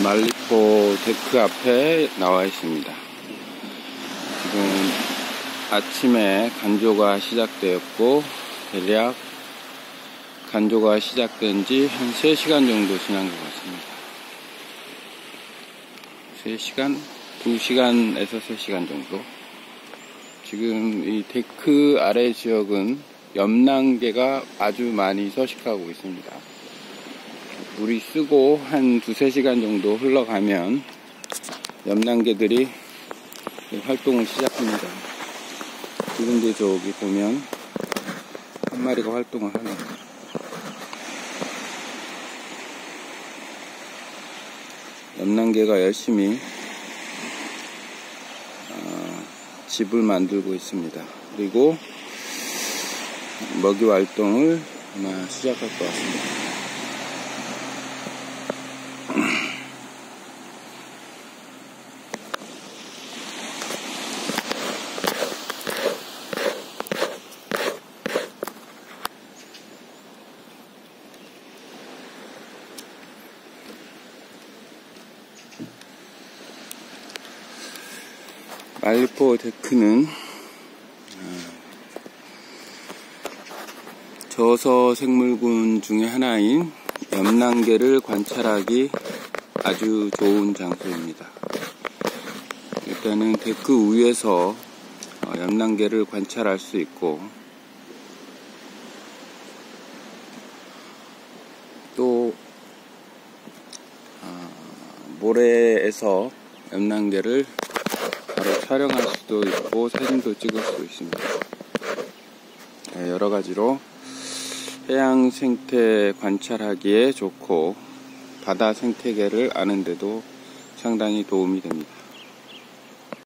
만리포 데크 앞에 나와 있습니다. 지금 아침에 간조가 시작되었고 대략 간조가 시작된 지 한 3시간 정도 지난 것 같습니다. 3시간? 2시간에서 3시간 정도. 지금 이 데크 아래 지역은 엽낭게가 아주 많이 서식하고 있습니다. 물이 쓰고 한 두세 시간 정도 흘러가면 염난개들이 활동을 시작합니다. 지금도 저기 보면 한 마리가 활동을 하네요. 염난개가 열심히 어, 집을 만들고 있습니다. 그리고 먹이 활동을 아마 시작할 것 같습니다. 말리포 데크는 어, 저서 생물군 중의 하나인 염난개를 관찰하기 아주 좋은 장소입니다. 일단은 데크 위에서 어, 염난개를 관찰할 수 있고 또 어, 모래에서 염난개를 바로 촬영할 수도 있고 사진도 찍을 수 있습니다. 네, 여러 가지로 해양 생태 관찰하기에 좋고 바다 생태계를 아는데도 상당히 도움이 됩니다.